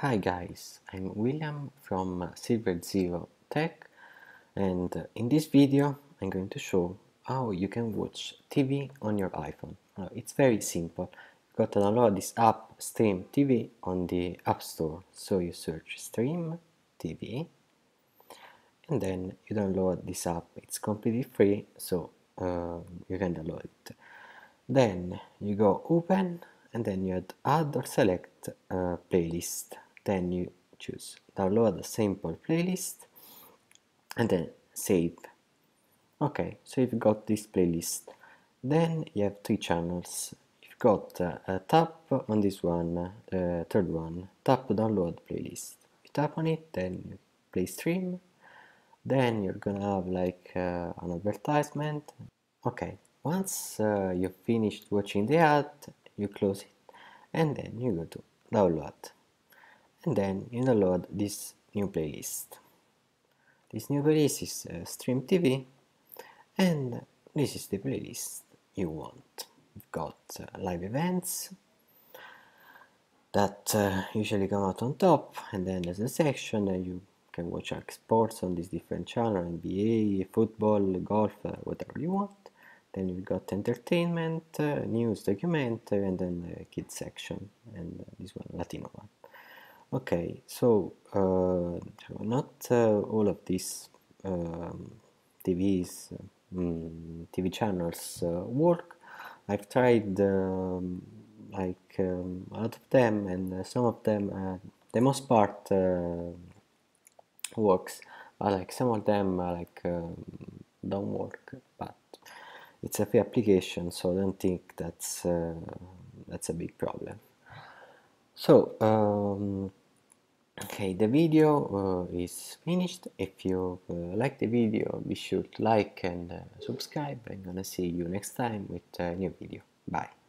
Hi guys, I'm William from Silver Zero Tech and in this video I'm going to show how you can watch TV on your iPhone. Uh, it's very simple. You got to download this app Stream TV on the App Store. So you search Stream TV and then you download this app. It's completely free so uh, you can download it. Then you go open and then you add or select a playlist then you choose download the sample playlist and then save. Okay so you've got this playlist. Then you have three channels. You've got uh, a tap on this one uh, third one tap download playlist. You tap on it then you play stream. Then you're gonna have like uh, an advertisement. Okay once uh, you've finished watching the ad you close it and then you go to download and then you download this new playlist. This new playlist is uh, Stream TV and this is the playlist you want. we've got uh, live events that uh, usually come out on top and then there's a section you can watch sports on this different channel NBA, football, golf, uh, whatever you want. Then you've got entertainment, uh, news, documentary and then the kids section and uh, this one Latino one. Okay, so uh, not uh, all of these um, TVs, um, TV channels uh, work. I've tried um, like um, a lot of them, and uh, some of them, uh, the most part, uh, works. But like some of them, like um, don't work. But it's a free application, so I don't think that's that's a big problem. So, um, okay, the video uh, is finished. If you uh, like the video, be sure to like and uh, subscribe. I'm gonna see you next time with a new video. Bye.